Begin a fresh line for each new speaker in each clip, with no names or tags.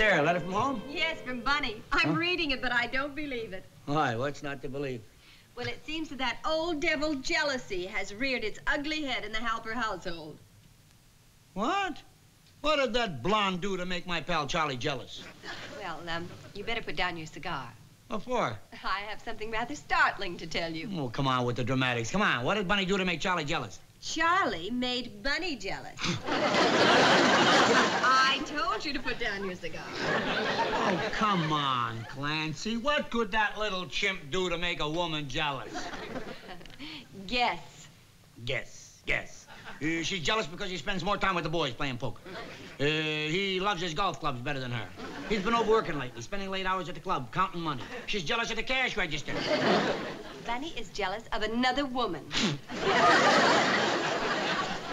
there? A letter from home?
Yes, from Bunny. I'm reading it, but I don't believe it.
Why? What's not to believe?
Well, it seems that that old devil jealousy has reared its ugly head in the Halper household.
What? What did that blonde do to make my pal Charlie jealous?
Well, um, you better put down your cigar.
What for?
I have something rather startling to tell you.
Oh, come on with the dramatics. Come on. What did Bunny do to make Charlie jealous?
Charlie made Bunny jealous. I told you to put down your cigar.
Oh, come on, Clancy. What could that little chimp do to make a woman jealous?
Guess.
Guess, guess. Uh, she's jealous because he spends more time with the boys playing poker. Uh, he loves his golf clubs better than her. He's been overworking lately, spending late hours at the club, counting money. She's jealous of the cash register.
Bunny is jealous of another woman.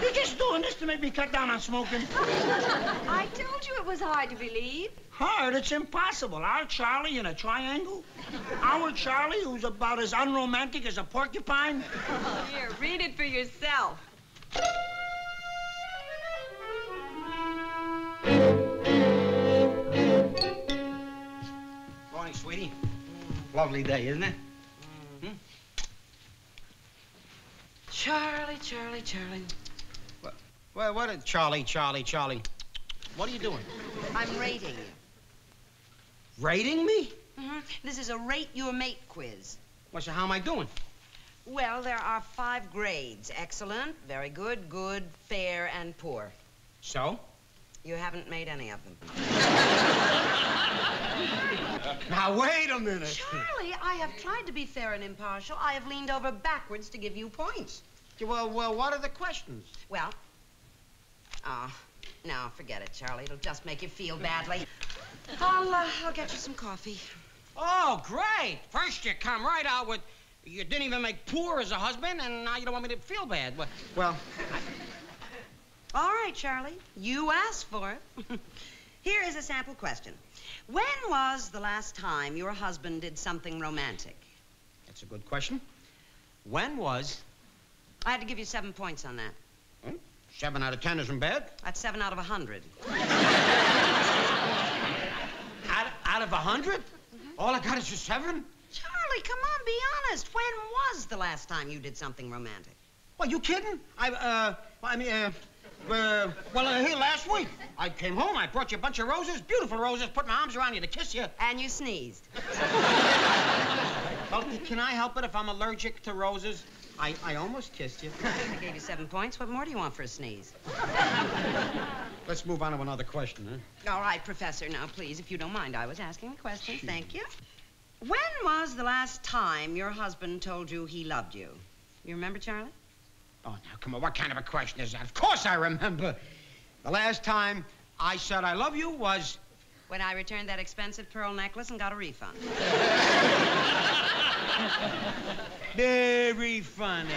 You're just doing this to make me cut down on smoking?
I told you it was hard to believe.
Hard? It's impossible. Our Charlie in a triangle? Our Charlie, who's about as unromantic as a porcupine?
Here, read it for yourself.
Morning, sweetie. Lovely day, isn't it? Hmm?
Charlie, Charlie, Charlie.
Well, what is Charlie, Charlie, Charlie? What are you doing?
I'm rating you.
Rating me?
Mm-hmm. This is a rate your mate quiz.
Well, so how am I doing?
Well, there are five grades excellent, very good, good, fair, and poor.
So?
You haven't made any of them.
Now, wait a minute.
Charlie, I have tried to be fair and impartial. I have leaned over backwards to give you points.
Well, well, what are the questions?
Well, ah, no, forget it, Charlie. It'll just make you feel badly. I'll, uh, I'll get you some coffee.
Oh, great. First you come right out with you didn't even make poor as a husband, and now you don't want me to feel bad. Well, well
All right, Charlie. You asked for it. Here is a sample question. When was the last time your husband did something romantic?
that's a good question. When was
I had to give you seven points on that.
hmm? seven out of ten isn't bad?
That's seven out of a hundred.
Out, out of a 100 All I got is a seven.
Charlie, come on, be honest. When was the last time you did something romantic?
Well, you kidding? I uh, I mean uh. Uh, well, uh, here last week, I came home. I brought you a bunch of roses, beautiful roses, put my arms around you to kiss you.
And you sneezed.
Well, can I help it if I'm allergic to roses? I, I almost kissed you.
I gave you seven points. What more do you want for a sneeze?
Let's move on to another question, huh?
All right, Professor. Now, please, if you don't mind, I was asking the question. Thank you. When was the last time your husband told you he loved you? You remember, Charlie?
Oh, now, come on. What kind of a question is that? Of course I remember. The last time I said I love you was.
When I returned that expensive pearl necklace and got a refund.
Very funny.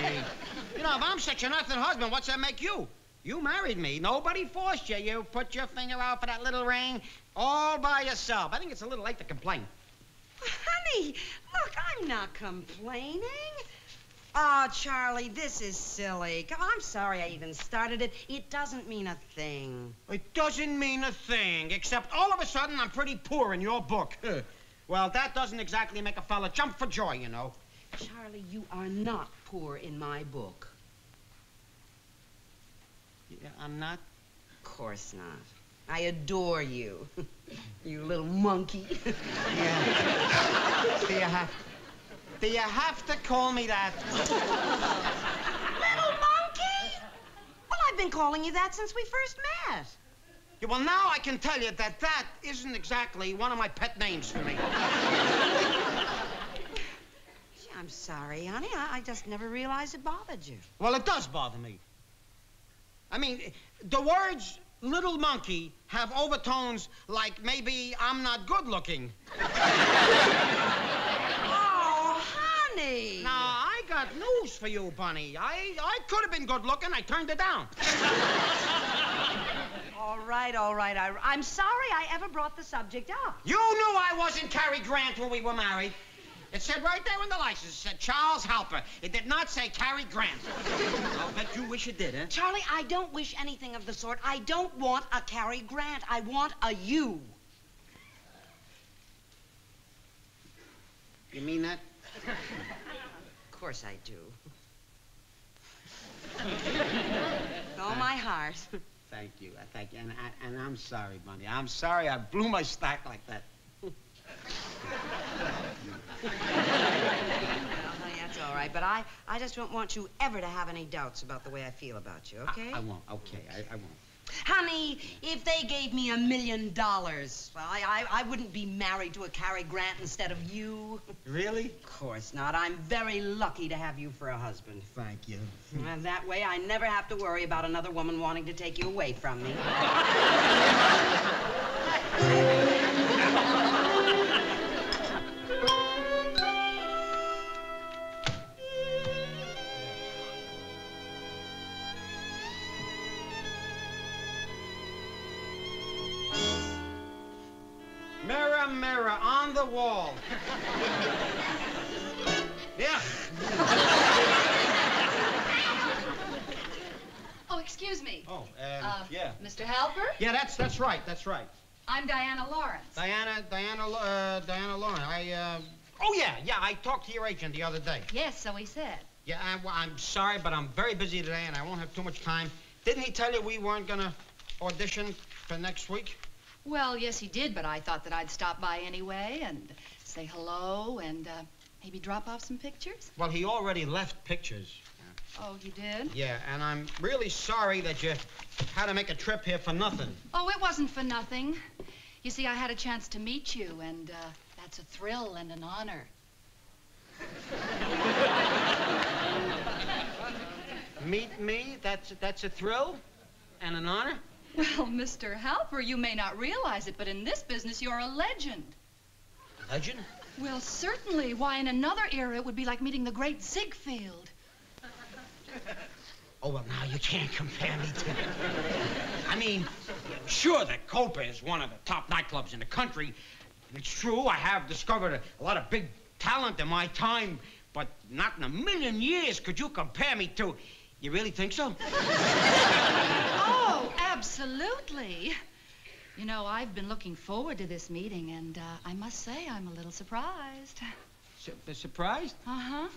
You know, if I'm such a nothing husband, what's that make you? You married me. Nobody forced you. You put your finger out for that little ring all by yourself. I think it's a little late to complain.
Honey, look, I'm not complaining. Oh, Charlie, this is silly. I'm sorry I even started it. It doesn't mean a thing.
It doesn't mean a thing, except all of a sudden I'm pretty poor in your book. well, that doesn't exactly make a fella jump for joy, you know.
Charlie, you are not poor in my book.
Yeah, I'm not.
Of course not. I adore you. you little monkey.
Yeah. do you have? Do you have to call me that?
little monkey? Well, I've been calling you that since we first met.
Yeah, well, now I can tell you that that isn't exactly one of my pet names for me.
Gee, I'm sorry, honey. I, I just never realized it bothered you.
Well, it does bother me. I mean, the words little monkey have overtones like maybe I'm not good looking.
Oh, honey.
Now, I got news for you, Bunny. I, I could have been good looking. I turned it down.
All right, all right. I, I'm sorry I ever brought the subject up.
You knew I wasn't Cary Grant when we were married. It said right there in the license, it said Charles Halper. It did not say Cary Grant. I'll bet you wish it did, huh?
Charlie, I don't wish anything of the sort. I don't want a Cary Grant. I want a you.
You mean that?
of course I do. With all my heart.
Thank you. I thank you. And, I, and I'm sorry, Bunny. I'm sorry I blew my stack like that.
Well, honey, that's all right. But I, I just don't want you ever to have any doubts about the way I feel about you, okay?
I, I won't. Okay, I, I won't.
Honey, if they gave me a million dollars, well, I, I, I wouldn't be married to a Cary Grant instead of you.
Really?
Of course not. I'm very lucky to have you for a husband.
Thank you.
And that way, I never have to worry about another woman wanting to take you away from me.
Mirror, on the wall. yeah.
Oh, excuse me.
Oh, um,
Uh,
yeah.
Mr. Halper?
Yeah, that's that's right. That's right.
I'm Diana Lawrence.
Diana, Diana, uh, Diana Lauren. I, uh, oh yeah, yeah. I talked to your agent the other day.
Yes, so he said.
Yeah, I, well, I'm sorry, but I'm very busy today, and I won't have too much time. Didn't he tell you we weren't gonna audition for next week?
Well, yes, he did, but I thought that I'd stop by anyway and say hello and uh, maybe drop off some pictures.
Well, he already left pictures.
Oh, you did?
Yeah, and I'm really sorry that you had to make a trip here for nothing.
Oh, it wasn't for nothing. You see, I had a chance to meet you, and uh, that's a thrill and an honor.
Meet me? That's that's a thrill and an honor.
Well, Mr. Halper, you may not realize it, but in this business, you're a legend.
Legend?
Well, certainly. Why, in another era, it would be like meeting the great Ziegfeld.
Oh, well, now you can't compare me to. I mean, sure, the Copa is one of the top nightclubs in the country. And it's true, I have discovered a, a lot of big talent in my time, but not in a million years could you compare me to. You really think so?
Absolutely. You know, I've been looking forward to this meeting, and uh, I must say I'm a little surprised.
Su- surprised?
Uh-huh.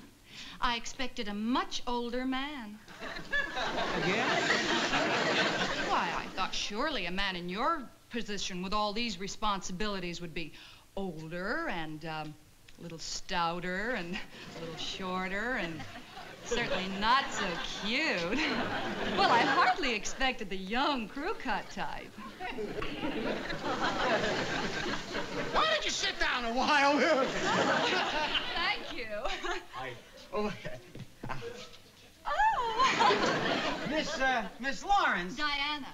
I expected a much older man.
Yeah?
Why, I thought surely a man in your position with all these responsibilities would be older and um, a little stouter and a little shorter and certainly not so cute. Well, I hardly expected the young crew cut type.
Why don't you sit down a while?
Thank you.
I, oh,
Oh.
Miss, uh, Miss Lawrence.
Diana.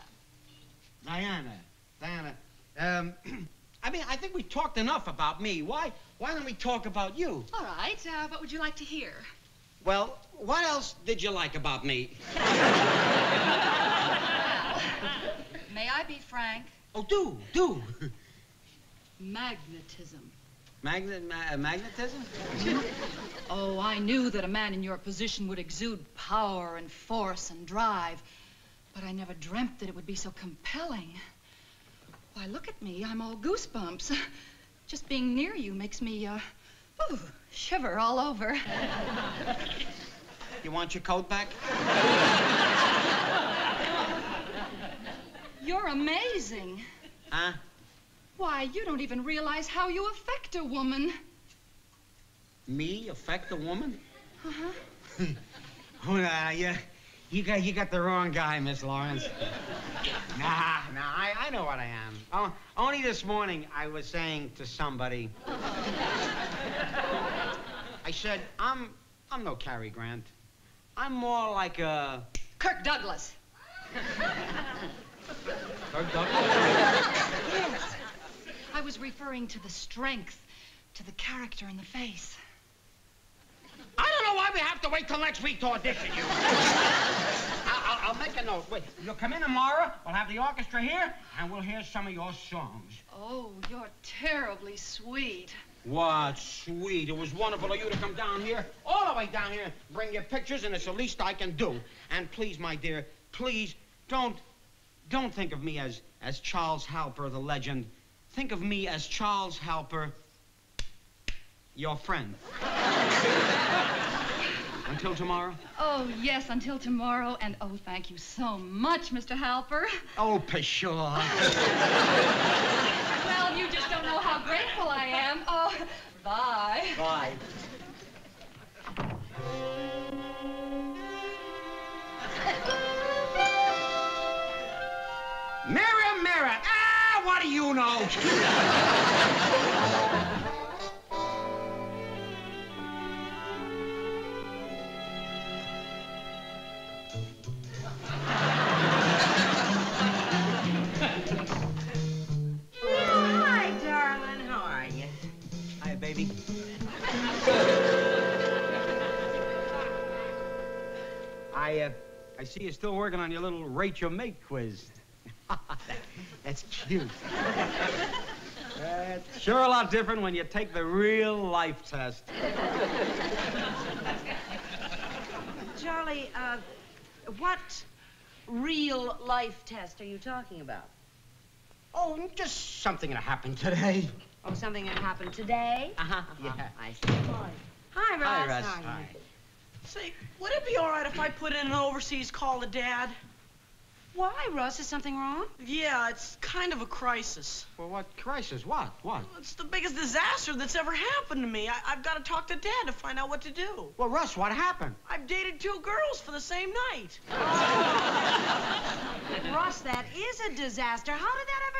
Diana, Diana, um, I mean, I think we talked enough about me. Why, why don't we talk about you?
All right. Uh, what would you like to hear?
Well, what else did you like about me?
May I be frank?
Oh, do, do.
Magnetism.
Magnet, ma- magnetism?
Oh, I knew that a man in your position would exude power and force and drive, but I never dreamt that it would be so compelling. Why, look at me. I'm all goosebumps. Just being near you makes me, uh, ooh, shiver all over.
You want your coat back?
You're amazing.
Huh?
Why, you don't even realize how you affect a woman.
Me affect a woman?
Uh-huh.
Oh, nah, you, you got, you got the wrong guy, Miss Lawrence. nah, nah, I, I know what I am. Oh, only this morning I was saying to somebody. I said, I'm, I'm no Cary Grant. I'm more like a.
Kirk Douglas.
Kirk Douglas?
Yes. I was referring to the strength, to the character in the face.
I don't know why we have to wait till next week to audition you. I'll, I'll, I'll make a note. Wait, you'll come in tomorrow. We'll have the orchestra here, and we'll hear some of your songs.
Oh, you're terribly sweet.
What sweet. It was wonderful of you to come down here, all the way down here, bring your pictures, and it's the least I can do. And please, my dear, please don't don't think of me as as Charles Halper, the legend. Think of me as Charles Halper, your friend. Until tomorrow?
Oh, yes, until tomorrow. And oh, thank you so much, Mr. Halper.
Oh, pshaw.
Well, you just don't know how grateful I am. Bye.
Bye. Mirror, mirror. Ah, what do you know? I, uh, I see you're still working on your little your mate quiz. That's cute. That's sure a lot different when you take the real life test.
Charlie, uh, what real life test are you talking about?
Oh, just something that happened today.
Oh, something that happened today?
Uh-huh.
Uh-huh,
Yeah.
I see. Hi, Russ.
Hi, Russ. Hi.
Say, would it be all right if I put in an overseas call to Dad?
Why, Russ? Is something wrong?
Yeah, it's kind of a crisis.
Well, what crisis? What? What?
It's the biggest disaster that's ever happened to me. I, I've got to talk to Dad to find out what to do.
Well, Russ, what happened?
I've dated two girls for the same night.
Russ, that is a disaster. How did that ever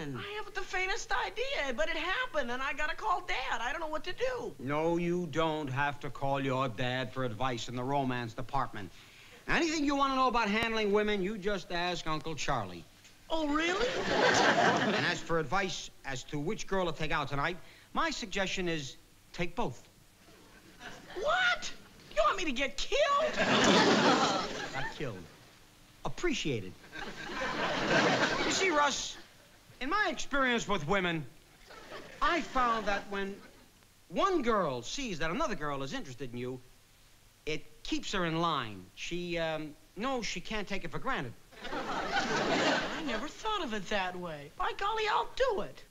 happen?
I haven't the faintest idea, but it happened, and I got to call Dad. I don't know what to do.
No, you don't have to call your dad for advice in the romance department. Anything you want to know about handling women, you just ask Uncle Charlie.
Oh, really?
And as for advice as to which girl to take out tonight, my suggestion is take both.
What? You want me to get killed?
Not killed. Appreciated. you see, Russ, in my experience with women, I found that when one girl sees that another girl is interested in you, it keeps her in line. She um, knows she can't take it for granted.
I never thought of it that way. By golly, I'll do it.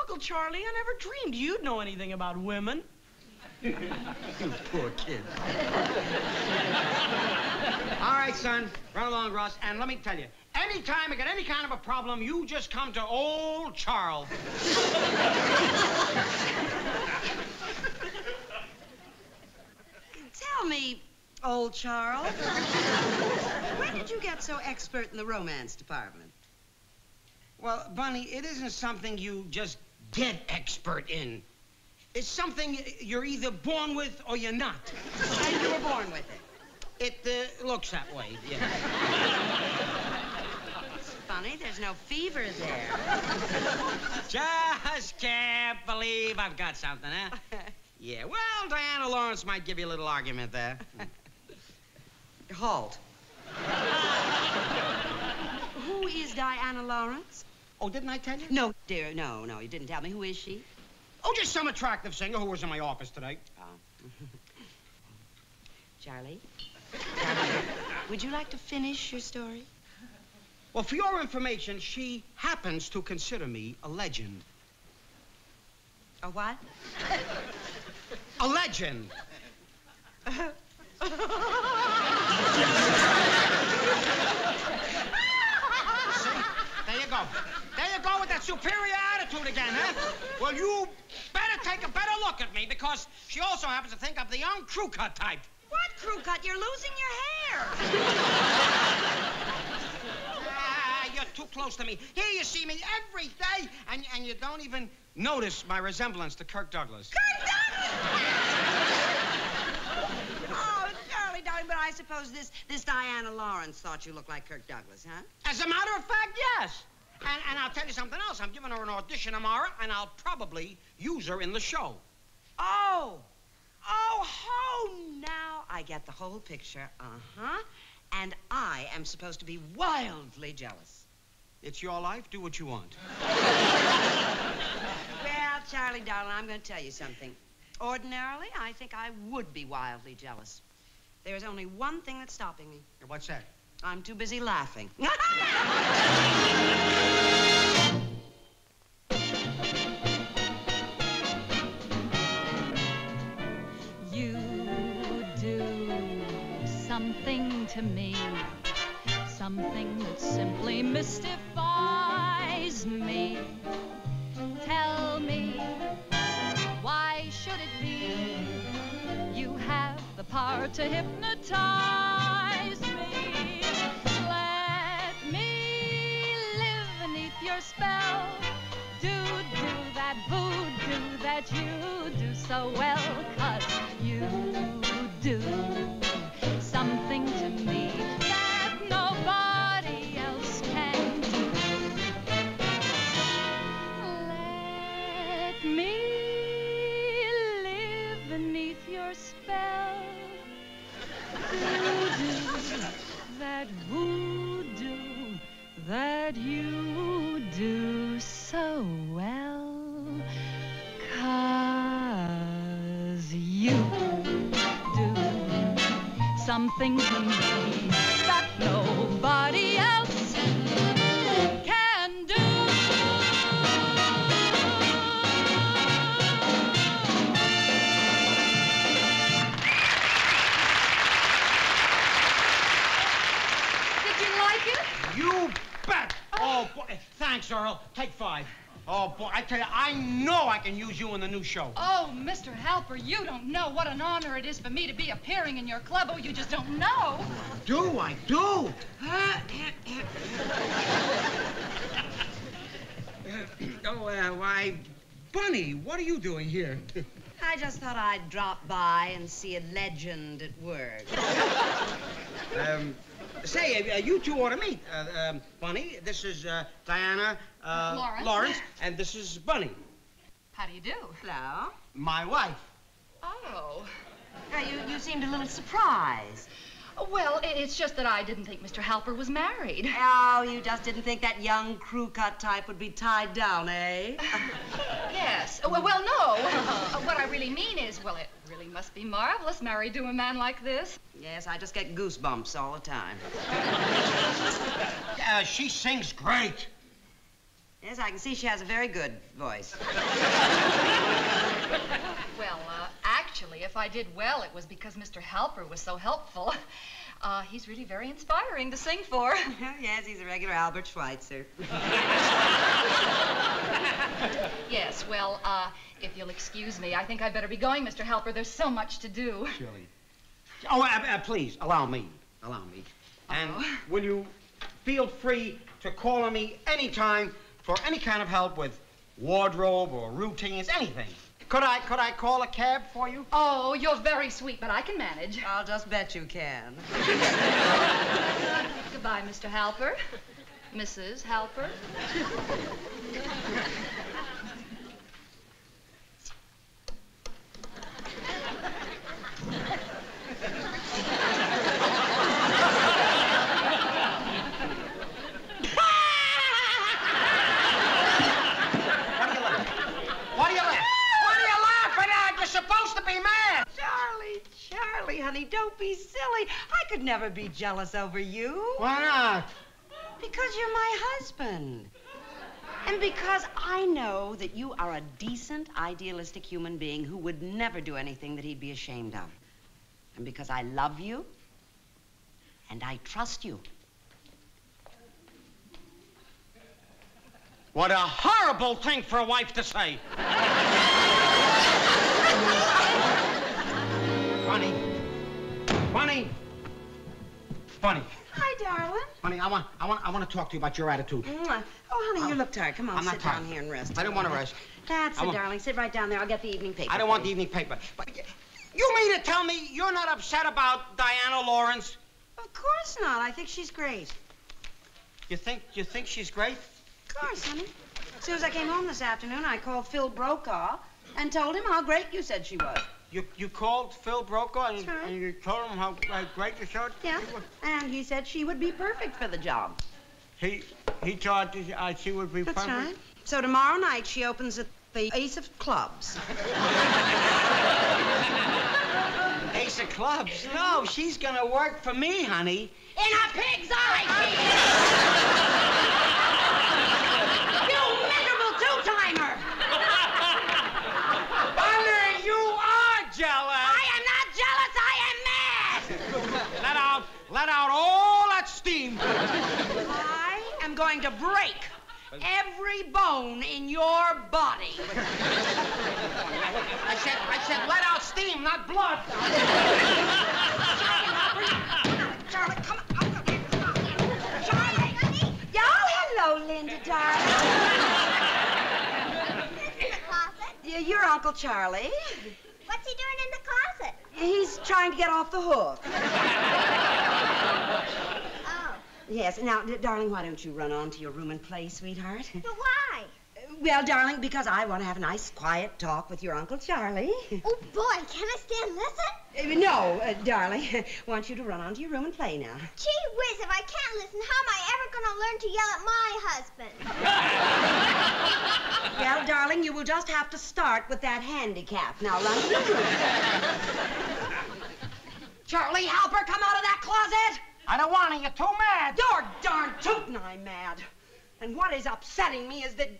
Uncle Charlie, I never dreamed you'd know anything about women.
You poor kid. All right, son. Run along, Russ. And let me tell you, anytime you get any kind of a problem, you just come to old Charles.
Tell me, old Charles, when did you get so expert in the romance department?
Well, Bunny, it isn't something you just get expert in. It's something you're either born with or you're not.
And you were born with it.
It uh, looks that way, yeah.
Funny, there's no fever there.
Just can't believe I've got something, huh? Yeah, well, Diana Lawrence might give you a little argument there.
Halt. Who is Diana Lawrence?
Oh, didn't I tell you?
No, dear, no, no, you didn't tell me. Who is she?
Oh, just some attractive singer who was in my office today.
Oh. Charlie? Charlie, would you like to finish your story?
Well, for your information, she happens to consider me a legend.
A what?
A legend. See? There you go. There you go with that superior attitude again, huh? Well, you better take a better look at me because she also happens to think I'm the young crew cut type.
What crew cut? You're losing your hair.
Ah, you're too close to me. Here you see me every day, and, and you don't even notice my resemblance to Kirk Douglas.
Oh, Charlie, darling, but I suppose this this Diana Lawrence thought you looked like Kirk Douglas, huh?
As a matter of fact, yes. And, and I'll tell you something else. I'm giving her an audition tomorrow, and I'll probably use her in the show.
Oh. Oh, oh, now I get the whole picture. Uh-huh. And I am supposed to be wildly jealous.
It's your life. Do what you want.
Well, Charlie, darling, I'm going to tell you something. Ordinarily, I think I would be wildly jealous. There's only one thing that's stopping me.
Yeah, what's that?
I'm too busy laughing.
you do something to me, something that simply mystifies me. Tell to hypnotize me. Let me live beneath your spell. Do, do that voodoo that you do so well. Something to me that nobody else can do. Did you like it?
You bet. Oh, boy. Thanks, Earl. Take five. Oh, boy, I tell you, I know I can use you in the new show.
Oh, Mr. Halper, you don't know what an honor it is for me to be appearing in your club. Oh, you just don't know.
Do I do? oh, uh, why, Bunny, what are you doing here?
I just thought I'd drop by and see a legend at work.
um, say, uh, you two ought to meet. Uh, um, Bunny, this is uh, Diana uh,
Lawrence.
and this is Bunny,
How do you do?
Hello?
my wife.
Oh.
Uh, you, you seemed a little surprised.
Well, it's just that I didn't think Mr. Halper was married.
Oh, you just didn't think that young crew cut type would be tied down, eh?
Yes. Well, well no. Uh, what I really mean is, well, it really must be marvelous married to a man like this.
yes, I just get goosebumps all the time.
Uh, she sings great.
Yes, I can see she has a very good voice.
Well, uh, actually, if I did well, it was because Mr. Halper was so helpful. Uh, he's really very inspiring to sing for.
yes, he's a regular Albert Schweitzer.
yes, well, uh, if you'll excuse me, I think I'd better be going, Mr. Halper. There's so much to do.
Shirley. Oh, uh, uh, please, allow me. Allow me. And will you feel free to call on me anytime for any kind of help with wardrobe or routines, anything. Could I could I call a cab for you?
Oh, you're very sweet, but I can manage.
I'll just bet you can.
Goodbye, Mr. Halper. Mrs. Halper.
What are you laughing? What are you laughing? What are you laughing at? You're supposed to be mad.
Charlie, Charlie, honey, don't be silly. I could never be jealous over you.
Why not?
Because you're my husband. And because I know that you are a decent, idealistic human being who would never do anything that he'd be ashamed of. And because I love you and I trust you.
What a horrible thing for a wife to say. Bunny. Bunny. Bunny.
Hi, darling.
Honey, I want, I want, I want to talk to you about your attitude.
Mwah. Oh, honey, you look tired. Come on,
I'm
sit
tired.
down here and rest.
I don't want to rest.
That's it, darling. Sit right down there. I'll get the evening paper.
I don't want the evening paper. But you mean to tell me you're not upset about Diana Lawrence?
Of course not. I think she's great.
You think, you think she's great?
Of course, honey. As soon as I came home this afternoon, I called Phil Brokaw and told him how great you said she was.
You, you called Phil Brokaw and,
That's right.
and you told him how, how great you thought?
Yeah. And he said she would be perfect for the job.
He, he thought uh, she would be
That's
perfect.
right. So tomorrow night she opens at the Ace of Clubs.
Ace of Clubs? No, she's gonna work for me, honey.
In a pig's eye, to break every bone in your body.
I said, I said, let out steam, not blood.
Charlie, come on. Charlie! Oh, hello, Linda, darling.
in the closet.
Y- Your Uncle Charlie.
What's he doing in the closet?
He's trying to get off the hook. Yes, now, d- darling, why don't you run on to your room and play, sweetheart?
But why?
Well, darling, because I want to have a nice, quiet talk with your Uncle Charlie.
Oh, boy, can I stand listen?
Uh, no, uh, darling, I want you to run on to your room and play now.
Gee whiz, if I can't listen, how am I ever going to learn to yell at my husband?
Well, darling, you will just have to start with that handicap. Now, run to your room. Charlie Halper, come out of that closet!
I don't want to. You're too mad.
You're darn tootin' I'm mad. And what is upsetting me is that,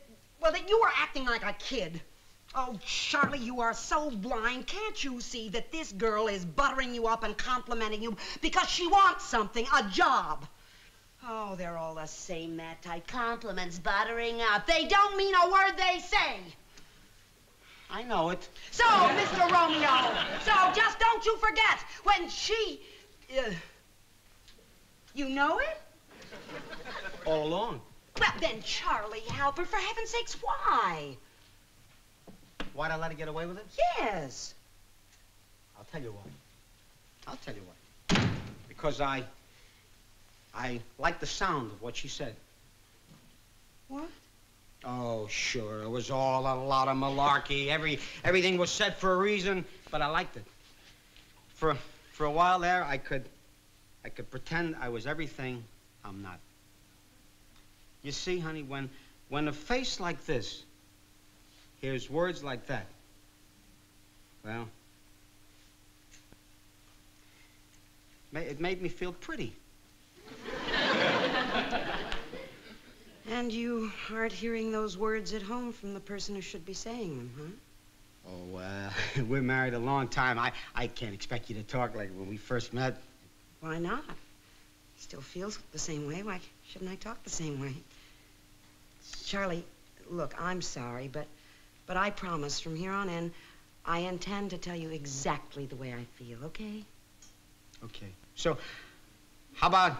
well, that you are acting like a kid. Oh, Charlie, you are so blind. Can't you see that this girl is buttering you up and complimenting you because she wants something, a job? Oh, they're all the same, that type. Compliments, buttering up. They don't mean a word they say.
I know it.
So, Mr. Romeo, so just don't you forget when she. Uh, you know it?
All along.
Well, then, Charlie Halper, for heaven's sakes, why?
Why'd I let her get away with it?
Yes.
I'll tell you why. I'll tell you why. Because I. I like the sound of what she said.
What?
Oh, sure. It was all a lot of malarkey. Every everything was said for a reason, but I liked it. For for a while there, I could I could pretend I was everything I'm not. You see, honey, when when a face like this hears words like that, well, it made me feel pretty.
And you aren't hearing those words at home from the person who should be saying them, huh?
Oh, uh, we're married a long time. I, I can't expect you to talk like when we first met.
Why not? Still feels the same way. Why shouldn't I talk the same way? Charlie, look, I'm sorry, but but I promise from here on in, I intend to tell you exactly the way I feel, okay?
Okay. So, how about,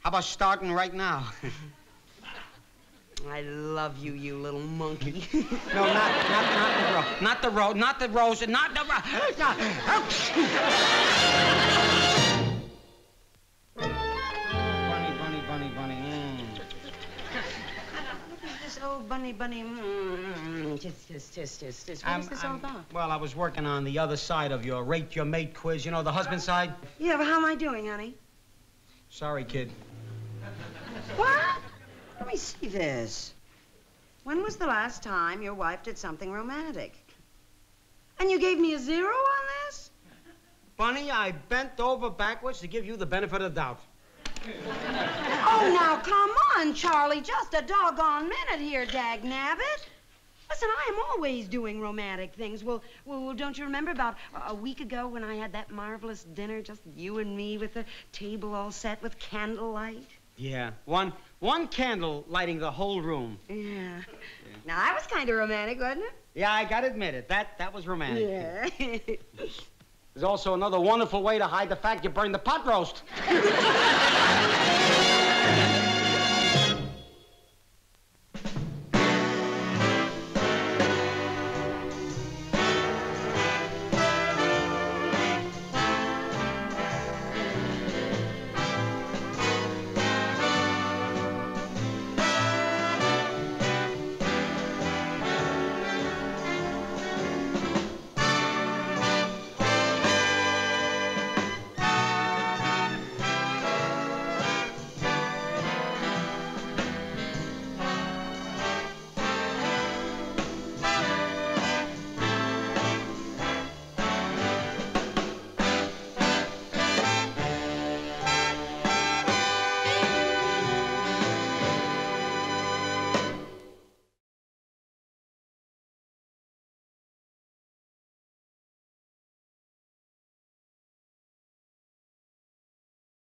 how about starting right now?
I love you, you little monkey.
no, not, not, not the rose, not the rose, not the rose, not oh, the rose. Bunny, bunny. Mm,
just, just, just, just, just. What
I'm-
is this
I'm-
about?
Well, I was working on the other side of your rate your mate quiz. You know, the husband side.
Yeah, but how am I doing, honey?
Sorry, kid.
What? Let me see this. When was the last time your wife did something romantic? And you gave me a zero on this?
Bunny, I bent over backwards to give you the benefit of the doubt.
Oh, now come on, Charlie. Just a doggone minute here, dag nabbit. Listen, I am always doing romantic things. Well, well, don't you remember about a- week ago when I had that marvelous dinner, just you and me, with the table all set with candlelight?
Yeah, one one candle lighting the whole room.
Yeah. Now, that was kind of romantic, wasn't it?
Yeah, I gotta admit it. That that was romantic.
Yeah.
There's also another wonderful way to hide the fact you burned the pot roast.